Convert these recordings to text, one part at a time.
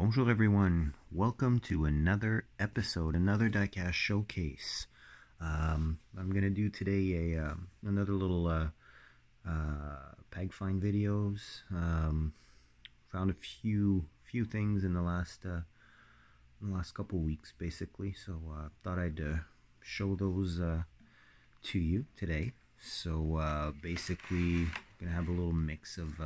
Bonjour everyone. Welcome to another episode, another diecast showcase. Um, I'm gonna do today a um, another little uh, uh, peg find videos. Um, found a few few things in the last uh, the last couple weeks, basically. So uh, thought I'd uh, show those uh, to you today. So uh, basically, gonna have a little mix of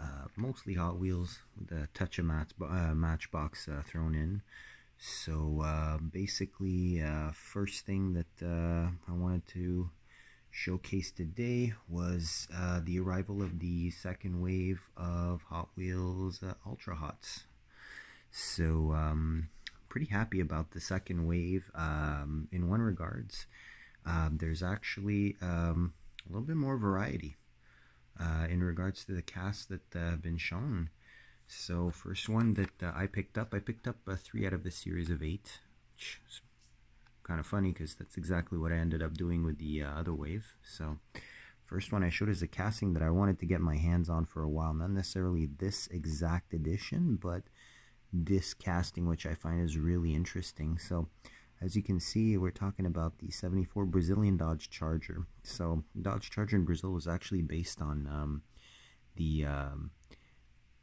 uh, mostly Hot Wheels with a touch of match, uh, Matchbox uh, thrown in. So uh, basically, uh, first thing that uh, I wanted to showcase today was the arrival of the second wave of Hot Wheels Ultra Hots. So um, pretty happy about the second wave. Um, in one regards, there's actually um, a little bit more variety uh, in regards to the casts that uh, have been shown. So first one that uh, I picked up, I picked up three out of the series of eight, which is kind of funny because that's exactly what I ended up doing with the uh, other wave. So first one I showed is a casting that I wanted to get my hands on for a while. Not necessarily this exact edition, but this casting, which I find is really interesting. So as you can see, we're talking about the 74 Brazilian Dodge Charger. So Dodge Charger in Brazil was actually based on um, the um,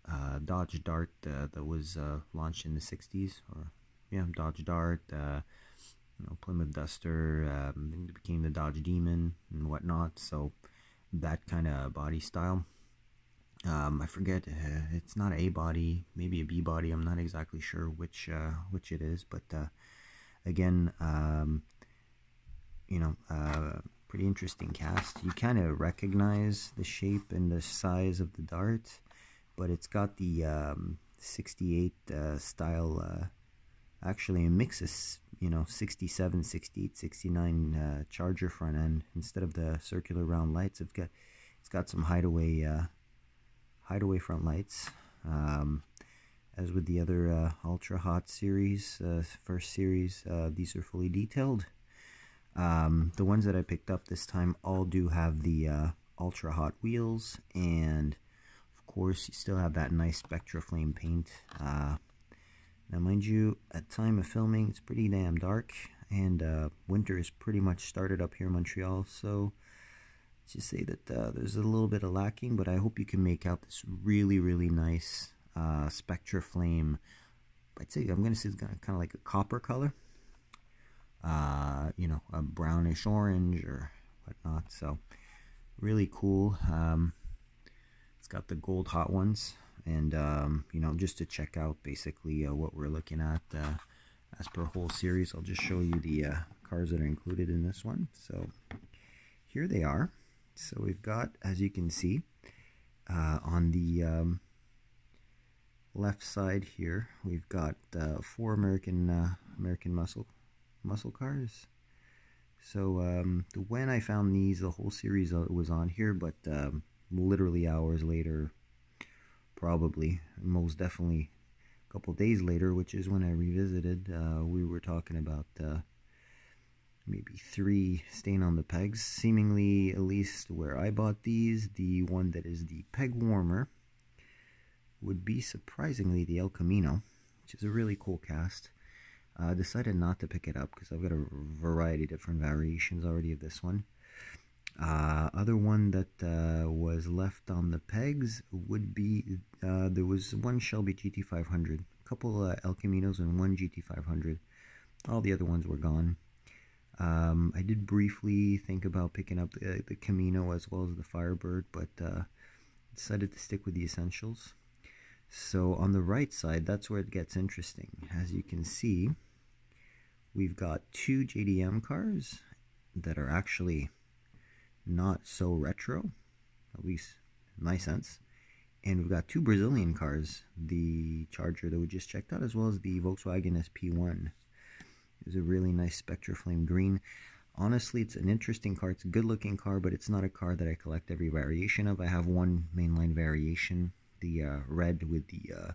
uh, Dodge Dart uh, that was uh, launched in the 60s. Or yeah, Dodge Dart, uh, you know, Plymouth Duster, um, became the Dodge Demon and whatnot. So that kind of body style. Um, I forget. Uh, it's not a body, maybe a B body. I'm not exactly sure which uh, which it is, but again, um, you know, uh, pretty interesting cast. You kind of recognize the shape and the size of the dart, but it's got the um, 68 uh, style, uh, actually a mix of, you know, 67, 68, 69 uh, charger front end instead of the circular round lights. It's got, it's got some hideaway, uh, hideaway front lights. Um, as with the other uh, Ultra Hot series, uh, first series, uh, these are fully detailed. Um, the ones that I picked up this time all do have the uh, Ultra Hot wheels, and of course, you still have that nice Spectra Flame paint. Uh, now, mind you, at time of filming, it's pretty damn dark, and uh, winter is pretty much started up here in Montreal, so just say that there's a little bit of lacking, but I hope you can make out this really, really nice uh, Spectra Flame. I'd say I'm going to say it's kind of like a copper color. Uh, you know, a brownish orange or whatnot. So really cool. Um, it's got the gold hot ones. And, um, you know, just to check out basically uh, what we're looking at uh, as per whole series, I'll just show you the uh, cars that are included in this one. So here they are. So we've got, as you can see, uh, on the um, left side here, we've got uh, four American uh, American muscle muscle cars. So um, when I found these, the whole series was on here, but um, literally hours later, probably most definitely a couple days later, which is when I revisited, uh, we were talking about uh, maybe three staying on the pegs. Seemingly, at least where I bought these, the one that is the peg warmer would be surprisingly the El Camino, which is a really cool cast. I uh, decided not to pick it up because I've got a variety of different variations already of this one. Uh, other one that uh, was left on the pegs would be uh, there was one Shelby GT500, a couple uh, El Caminos, and one GT500. All the other ones were gone. Um, I did briefly think about picking up the, the Camino as well as the Firebird, but uh, decided to stick with the essentials. So on the right side, that's where it gets interesting. As you can see, we've got two JDM cars that are actually not so retro, at least in my sense. And we've got two Brazilian cars, the Charger that we just checked out, as well as the Volkswagen SP1. It's a really nice Spectra Flame Green. Honestly, it's an interesting car. It's a good looking car, but it's not a car that I collect every variation of. I have one mainline variation the uh, red with the uh,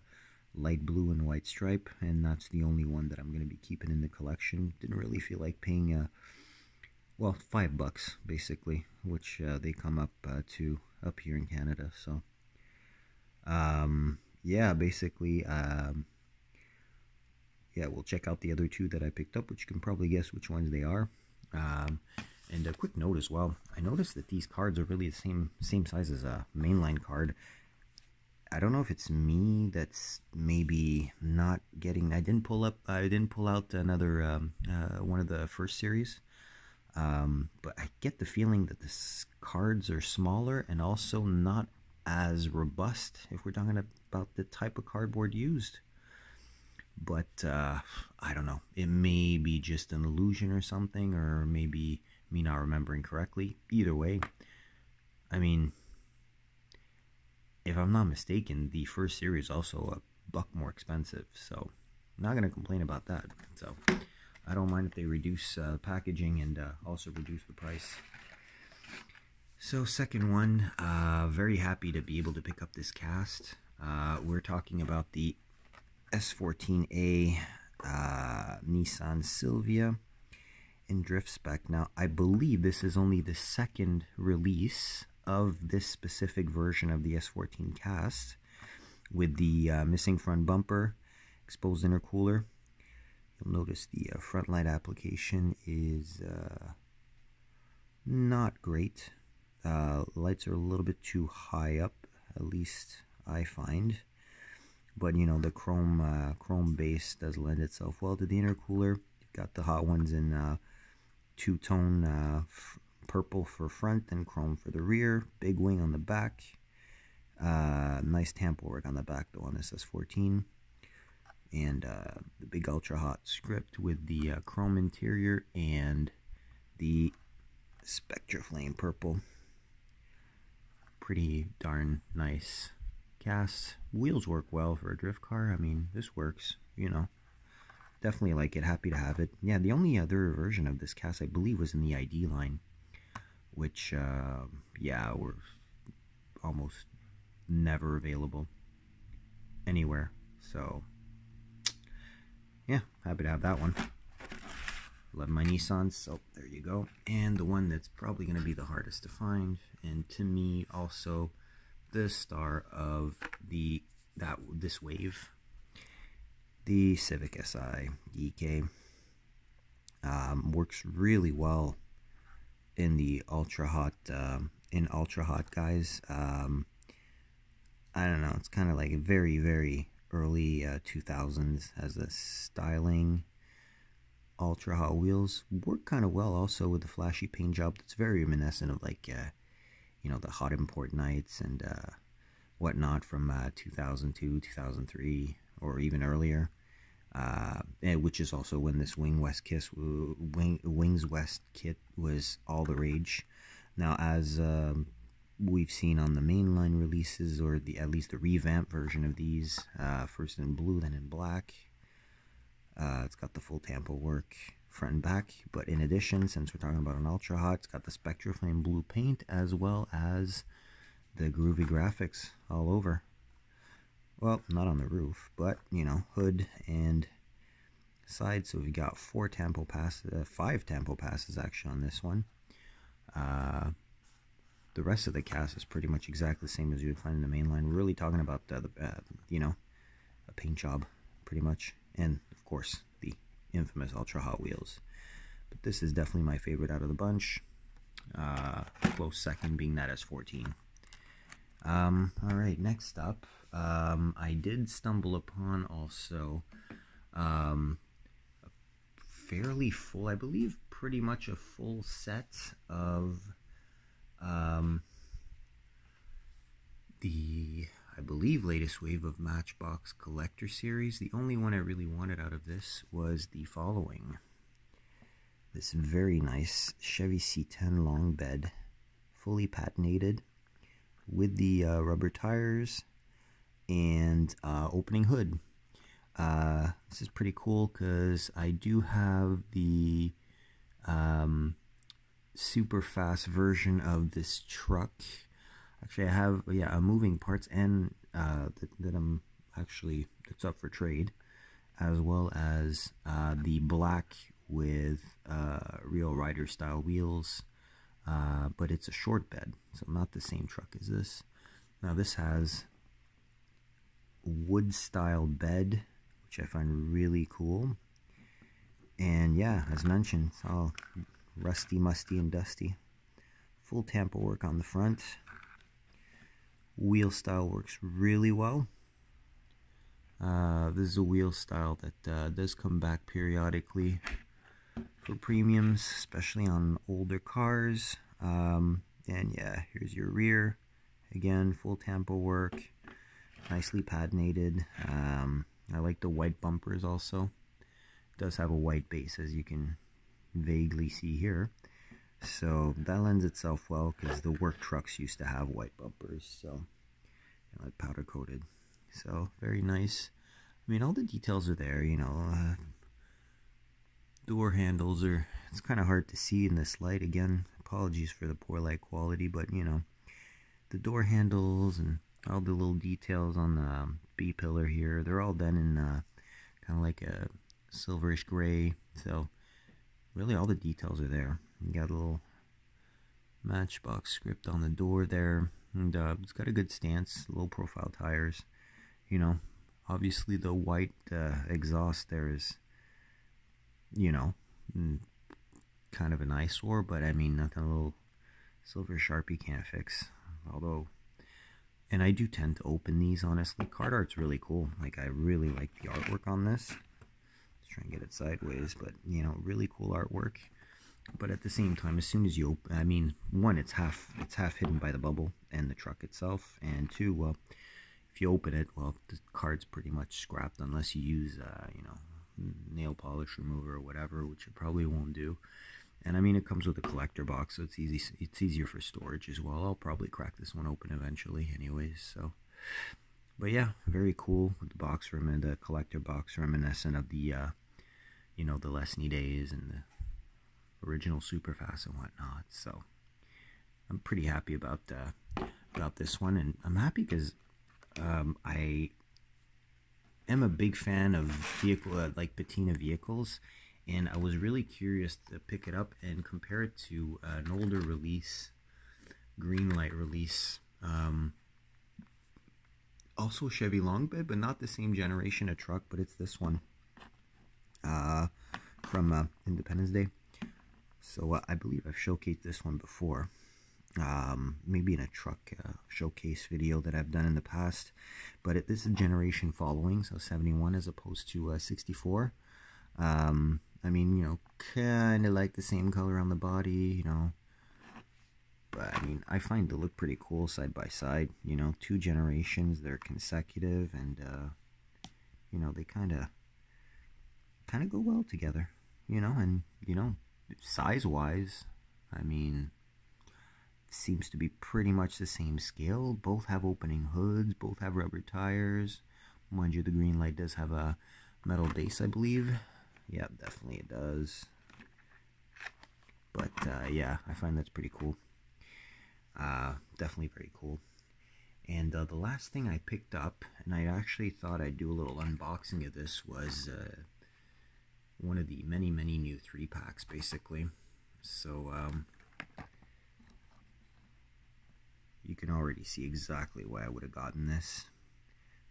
light blue and white stripe, and that's the only one that I'm going to be keeping in the collection. Didn't really feel like paying, uh, well, five bucks basically, which uh, they come up uh, to up here in Canada. So, um, yeah, basically, um, yeah, we'll check out the other two that I picked up, which you can probably guess which ones they are. Um, and a quick note as well, I noticed that these cards are really the same same size as a mainline card. I don't know if it's me that's maybe not getting. I didn't pull up. I didn't pull out another um, uh, one of the first series, um, but I get the feeling that the cards are smaller and also not as robust. If we're talking about the type of cardboard used, but uh, I don't know. It may be just an illusion or something, or maybe me not remembering correctly. Either way, I mean if I'm not mistaken, the first series also a buck more expensive. So I'm not going to complain about that. So I don't mind if they reduce uh, packaging and uh, also reduce the price. So second one, uh, very happy to be able to pick up this cast. Uh, we're talking about the S14A uh, Nissan Silvia in drift spec. Now I believe this is only the second release of this specific version of the S14 cast with the uh, missing front bumper, exposed intercooler. You'll notice the uh, front light application is uh, not great. Uh, lights are a little bit too high up, at least I find. But you know the chrome uh, chrome base does lend itself well to the intercooler. You've got the hot ones in uh, two tone purple for front and chrome for the rear. Big wing on the back. Uh, nice tampo work on the back though on this S14. And uh, the big ultra hot script with the uh, chrome interior and the Spectraflame purple. Pretty darn nice cast. Wheels work well for a drift car. I mean, this works, you know. Definitely like it. Happy to have it. Yeah, the only other version of this cast I believe was in the ID line which, uh, yeah, were almost never available anywhere. So, yeah, happy to have that one. Love my Nissans, so there you go. And the one that's probably going to be the hardest to find, and to me also the star of the that this wave, the Civic Si DK. Um, works really well in the ultra hot um, in ultra hot guise. Um, I don't know. It's kind of like very very early uh, 2000s as a styling. Ultra hot wheels work kind of well also with the flashy paint job. That's very reminiscent of like uh, you know the hot import nights and uh, whatnot from uh, 2002, 2003, or even earlier uh, which is also when this Wing West Kiss Wing, Wings West kit was all the rage. Now, as um, we've seen on the mainline releases, or the at least the revamp version of these, uh, first in blue, then in black. Uh, it's got the full tampo work front and back, but in addition, since we're talking about an ultra hot, it's got the Spectraflame blue paint as well as the groovy graphics all over. Well, not on the roof, but, you know, hood and side. So we've got four tampo passes, uh, five tampo passes actually on this one. Uh, the rest of the cast is pretty much exactly the same as you would find in the main line. We're really talking about, the, the uh, you know, a paint job, pretty much. And, of course, the infamous Ultra Hot Wheels. But this is definitely my favorite out of the bunch. Uh, close second being that S14. Um, all right, next up, um, I did stumble upon also um, a fairly full, I believe, pretty much a full set of um, the, I believe, latest wave of Matchbox Collector Series. The only one I really wanted out of this was the following. This very nice Chevy C10 long bed, fully patinated with the uh, rubber tires and uh, opening hood. Uh, this is pretty cool because I do have the um, super fast version of this truck. Actually, I have yeah a moving parts and uh, that, that I'm actually that's up for trade, as well as uh, the black with uh, real rider style wheels uh, but it's a short bed, so not the same truck as this. Now this has wood style bed, which I find really cool. And yeah, as mentioned, it's all rusty, musty, and dusty. Full tampo work on the front. Wheel style works really well. Uh, this is a wheel style that uh, does come back periodically for premiums, especially on older cars. Um, and yeah, here's your rear. Again, full tampo work, nicely patinated. Um, I like the white bumpers also. It does have a white base as you can vaguely see here. So that lends itself well because the work trucks used to have white bumpers. So you know, like powder coated. So very nice. I mean, all the details are there, you know. Uh, door handles are, it's kind of hard to see in this light. Again, apologies for the poor light quality, but you know, the door handles and all the little details on the um, B pillar here, they're all done in uh, kind of like a silverish gray. So really all the details are there. You got a little matchbox script on the door there. And uh, it's got a good stance, low profile tires. You know, obviously the white uh, exhaust there is, you know, mm, kind of an eyesore, but I mean, nothing a little silver sharpie can't fix. Although, and I do tend to open these, honestly. Card art's really cool. Like, I really like the artwork on this. Let's try and get it sideways, but, you know, really cool artwork but at the same time as soon as you open i mean one it's half it's half hidden by the bubble and the truck itself and two well if you open it well the card's pretty much scrapped unless you use uh, you know nail polish remover or whatever which it probably won't do. And i mean it comes with a collector box so it's easy it's easier for storage as well. I'll probably crack this one open eventually anyways so. But yeah very cool with the box and the collector box reminiscent of the uh, you know the Lesney days and the original Superfast and whatnot. So. I'm pretty happy about uh, about this one, and I'm happy because um, I am a big fan of vehicle uh, like patina vehicles, and I was really curious to pick it up and compare it to an older release, Greenlight release. Um, also Chevy long bed, but not the same generation of truck, but it's this one uh, from uh, Independence Day. So uh, I believe I've showcased this one before. Um, maybe in a truck uh, showcase video that I've done in the past. But it, this is generation following, so 71 as opposed to uh, 64. Um, I mean, you know, kind of like the same color on the body, you know. But, I mean, I find they look pretty cool side by side. You know, two generations, they're consecutive, and, uh, you know, they kind of, kind of go well together, you know, and, you know, size wise, I mean, seems to be pretty much the same scale. Both have opening hoods, both have rubber tires. Mind you, the Greenlight does have a metal base, I believe. Yeah, definitely it does. But uh, yeah, I find that's pretty cool. Uh, definitely very cool. And uh, the last thing I picked up, and I actually thought I'd do a little unboxing of this, was uh, one of the many, many new three packs, basically. So, um, you can already see exactly why I would have gotten this.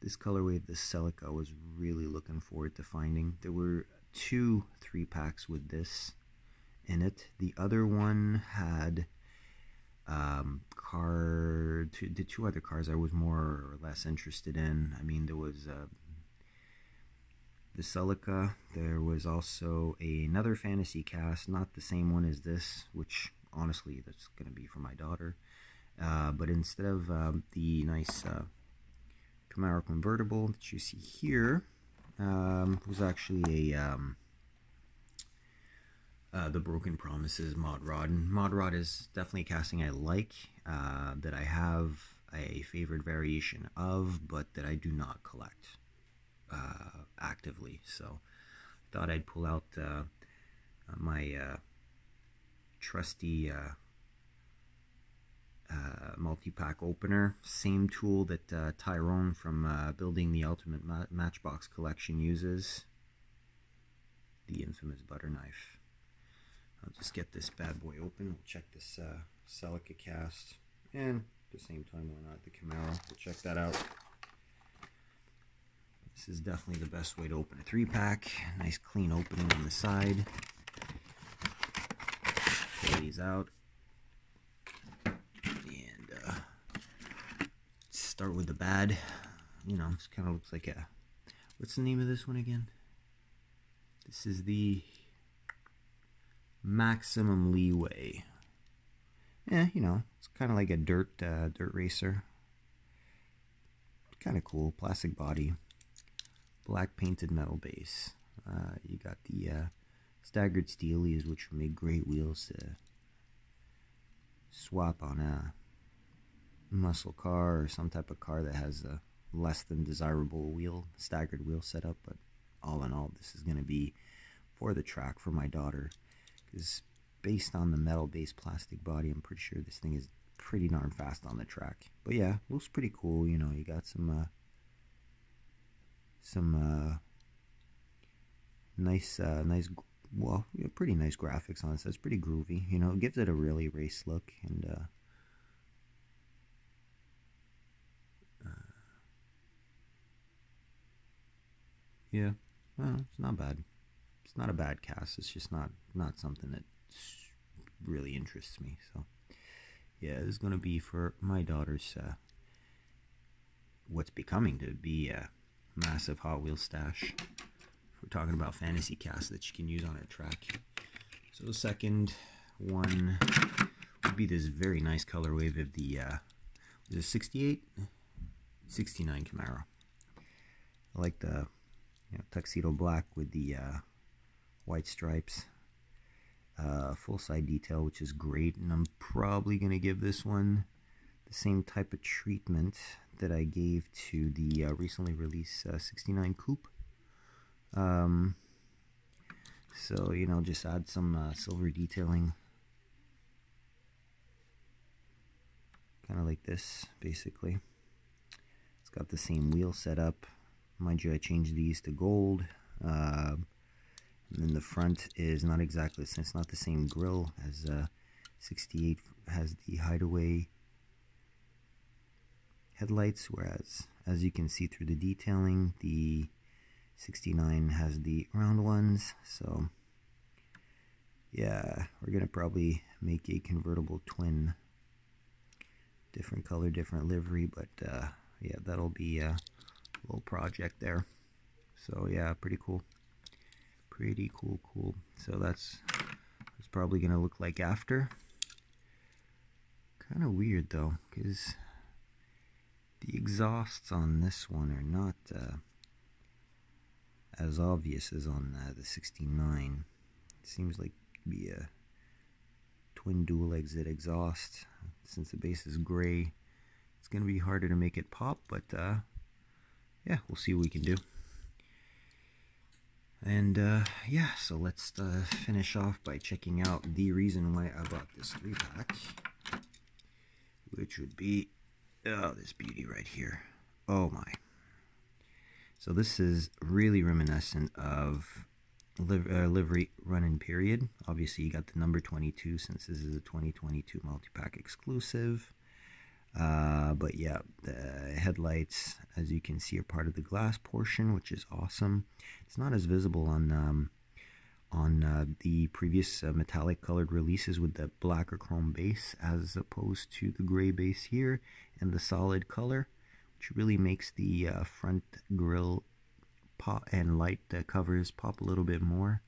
This colorway of the Celica I was really looking forward to finding. There were two three packs with this in it. The other one had um, car, two, the two other cars I was more or less interested in. I mean, there was uh, the Celica. There was also another fantasy cast, not the same one as this, which honestly that's going to be for my daughter. Uh, but instead of um, the nice uh, Camaro convertible that you see here, um, was actually a um, uh, the Broken Promises mod rod. And mod rod is definitely a casting I like, uh, that I have a favorite variation of, but that I do not collect uh, actively. So thought I'd pull out uh, my uh, trusty uh, uh, multi-pack opener. Same tool that uh, Tyrone from Building the Ultimate Ma Matchbox Collection uses. The infamous butter knife. I'll just get this bad boy open. We'll check this Celica cast. And at the same time, why not the Camaro? We'll check that out. This is definitely the best way to open a three pack. Nice clean opening on the side. Pull these out. And uh, start with the bad. You know, this kind of looks like a. What's the name of this one again? This is the maximum leeway. Yeah, you know, it's kind of like a dirt uh, dirt racer. Kind of cool, plastic body, black painted metal base. Uh, you got the uh, staggered steelies, which make great wheels to swap on a muscle car or some type of car that has a less than desirable wheel, staggered wheel setup. But all in all, this is going to be for the track for my daughter because based on the metal based plastic body, I'm pretty sure this thing is pretty darn fast on the track. But yeah, looks pretty cool. You know, you got some uh, some uh, nice, uh, nice, well, yeah, pretty nice graphics on it. So it's pretty groovy. You know, it gives it a really race look and. Uh yeah, well, it's not bad. It's not a bad cast. It's just not not something that really interests me. So, yeah, this is going to be for my daughter's uh, what's becoming to be a massive Hot Wheels stash. We're talking about fantasy cast that you can use on a track. So the second one would be this very nice color wave of the uh, was it 68, 69 Camaro. I like the you know, tuxedo black with the uh, white stripes uh, full side detail, which is great. And I'm probably going to give this one the same type of treatment that I gave to the uh, recently released uh, 69 Coupe. Um, so, you know, just add some uh, silver detailing. Kind of like this, basically. It's got the same wheel setup. Mind you, I changed these to gold. Uh, and then the front is not exactly, it's not the same grill as uh, 68 has the hideaway headlights, whereas as you can see through the detailing, the 69 has the round ones. So yeah, we're gonna probably make a convertible twin. Different color, different livery, but uh, yeah, that'll be a little project there. So yeah, pretty cool. Pretty cool cool. So that's that's probably gonna look like after. Kind of weird though because the exhausts on this one are not uh, as obvious as on uh, the 69 it seems like be a twin dual exit exhaust. Since the base is gray it's gonna be harder to make it pop but uh, yeah we'll see what we can do and uh, yeah, so let's uh, finish off by checking out the reason why I bought this three pack, which would be oh this beauty right here. Oh my! So this is really reminiscent of liv uh, livery running period. Obviously, you got the number 22 since this is a 2022 multi-pack exclusive. Uh, but yeah, the headlights, as you can see, are part of the glass portion, which is awesome. It's not as visible on um, on uh, the previous uh, metallic colored releases with the black or chrome base, as opposed to the gray base here and the solid color, which really makes the uh, front grille pop and light covers pop a little bit more.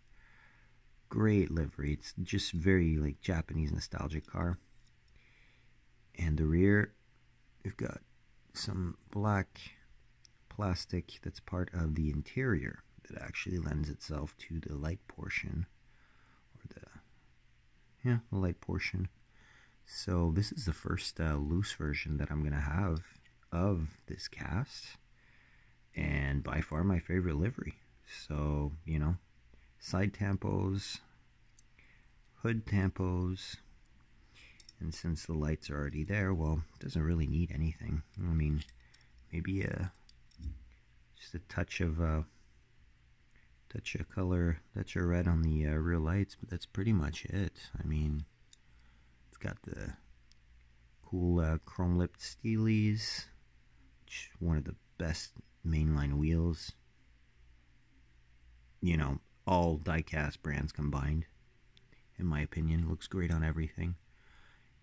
Great livery. It's just very like Japanese nostalgic car and the rear we've got some black plastic that's part of the interior that actually lends itself to the light portion or the yeah the light portion. So this is the first uh, loose version that I'm gonna have of this cast and by far my favorite livery. So you know side tampos hood tampos and since the lights are already there, well, it doesn't really need anything. I mean, maybe a, just a touch of uh, touch of color, touch of red on the uh, rear lights, but that's pretty much it. I mean, it's got the cool uh, chrome lipped steelies, which one of the best mainline wheels you know, all diecast brands combined. In my opinion, looks great on everything.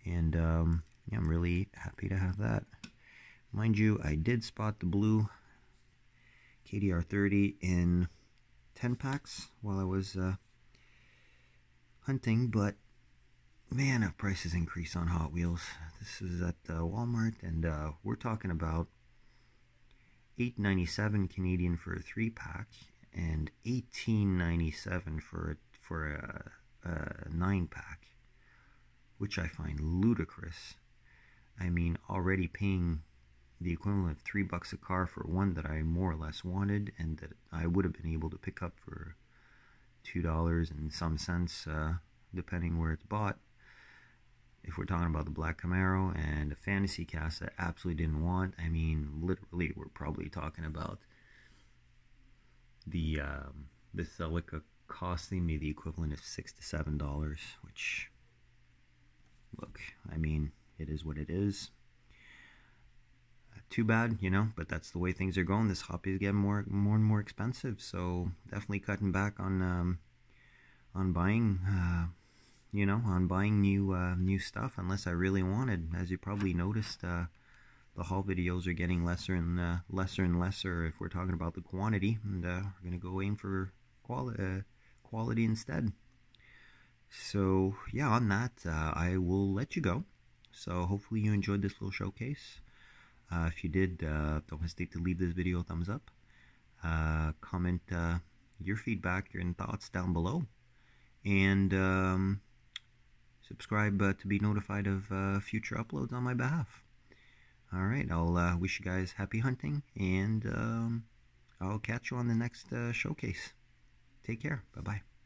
And um, yeah, I'm really happy to have that. Mind you, I did spot the blue KDR 30 in 10 packs while I was uh, hunting, but man, have prices increased on Hot Wheels. This is at uh, Walmart, and uh, we're talking about 8.97 Canadian for a three pack and 18.97 for a, for a, a nine pack, which I find ludicrous. I mean, already paying the equivalent of three bucks a car for one that I more or less wanted and that I would have been able to pick up for two dollars and some cents, uh, depending where it's bought. If we're talking about the Black Camaro and a fantasy cast that I absolutely didn't want, I mean, literally, we're probably talking about the um, the Celica costing me the equivalent of six to seven dollars, which, look, I mean, it is what it is too bad, you know, but that's the way things are going. This hobby is getting more, more and more expensive, so definitely cutting back on, um, on buying, uh, you know, on buying new, uh, new stuff unless I really wanted. As you probably noticed, uh, the haul videos are getting lesser and uh, lesser and lesser if we're talking about the quantity, and uh, we're gonna go aim for quality, uh, quality instead. So yeah, on that, uh, I will let you go. So hopefully you enjoyed this little showcase. Uh, if you did, uh, don't hesitate to leave this video a thumbs up. Uh, comment uh, your feedback, your thoughts down below. And um, subscribe uh, to be notified of future uploads on my behalf. Alright, I'll wish you guys happy hunting, and um, I'll catch you on the next showcase. Take care. Bye-bye.